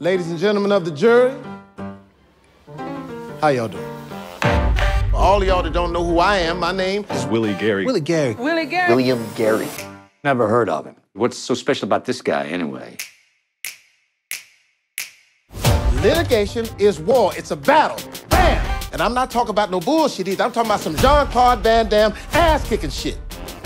Ladies and gentlemen of the jury, how y'all doing? For all of y'all that don't know who I am, my name is Willie Gary. Willie Gary. Willie Gary. William Gary. Never heard of him. What's so special about this guy, anyway? Litigation is war. It's a battle. Bam! And I'm not talking about no bullshit either. I'm talking about some Jean-Claude Van Damme ass-kicking shit.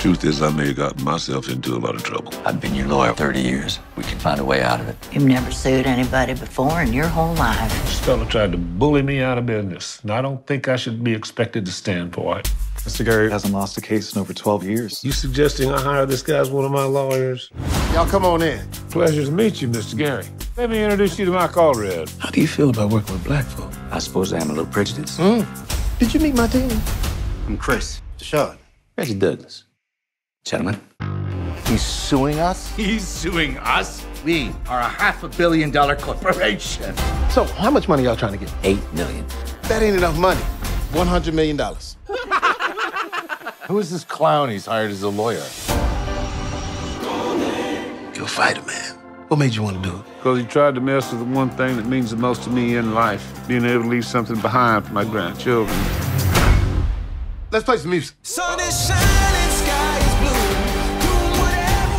Truth is, I may have gotten myself into a lot of trouble. I've been your lawyer 30 years. We can find a way out of it. You've never sued anybody before in your whole life. This fella tried to bully me out of business, and I don't think I should be expected to stand for it. Mr. Gary hasn't lost a case in over 12 years. You suggesting I hire this guy as one of my lawyers? Y'all come on in. Pleasure to meet you, Mr. Gary. Let me introduce you to Mike Allred. How do you feel about working with black folk? I suppose I am a little prejudiced. Hmm? Did you meet my team? I'm Chris. Deshaun. Reggie Douglas. Gentlemen. He's suing us? He's suing us. We are a half a billion dollar corporation. So, how much money y'all trying to get? Eight million. That ain't enough money. $100 million. Who is this clown he's hired as a lawyer? You're a fighter, man. What made you want to do it? Because he tried to mess with the one thing that means the most to me in life being able to leave something behind for my grandchildren. Let's play some music.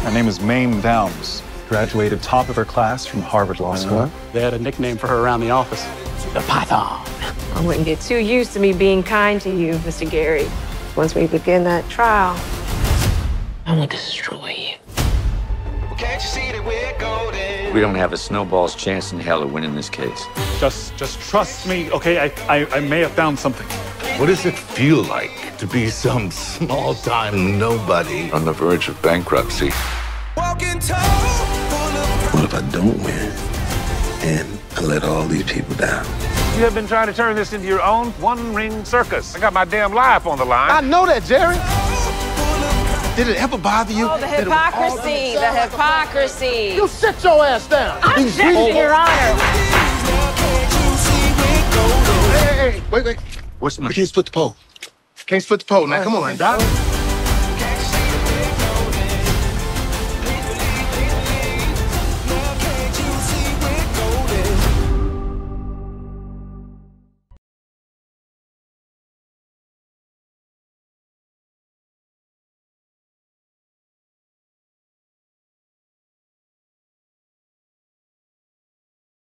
My name is Mame Downes. Graduated top of her class from Harvard Law School. Uh-huh. They had a nickname for her around the office. The Python. I wouldn't get too used to me being kind to you, Mr. Gary. Once we begin that trial, I will destroy you. We don't have a snowball's chance in hell of winning this case. Just, just trust me, okay? I, I, I may have found something. What does it feel like to be some small time nobody on the verge of bankruptcy? What if I don't win? And I let all these people down? You have been trying to turn this into your own one ring circus. I got my damn life on the line. I know that, Jerry. Did it ever bother you? Oh, the that it was all hypocrisy, the gonna sound like- hypocrisy. You sit your ass down. I'm judging, Your Honor. Hey, hey, hey, wait, wait. What's my We can't split the pole. Can't split the pole. Now, oh, come on, man.